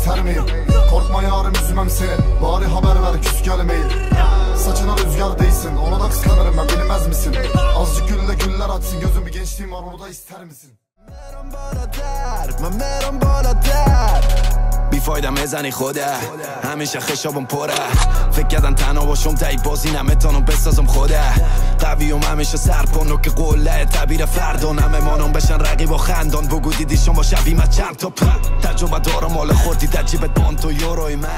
ister miyim? Korkma yarım üzmem seni Bari haber ver küs gelmeyin Saçına rüzgar değsin Ona da kıskanırım ben bilmez misin? Azıcık gülle güller açsın Gözüm bir gençliğim var onu da ister misin? من میرم بالاتر بیفایده میزنی خوده همیشه خشابم پره فکر کردن تنها باشم تایی بازی نمیتونم بسازم خوده قویم همیشه سر که قله تعبیر فردان همه مانم بشن رقیب و خندان. بگو دیدیشون با شبیم چند تا تجربه دارم مال خوردی در جیبت بانت و یوروی من.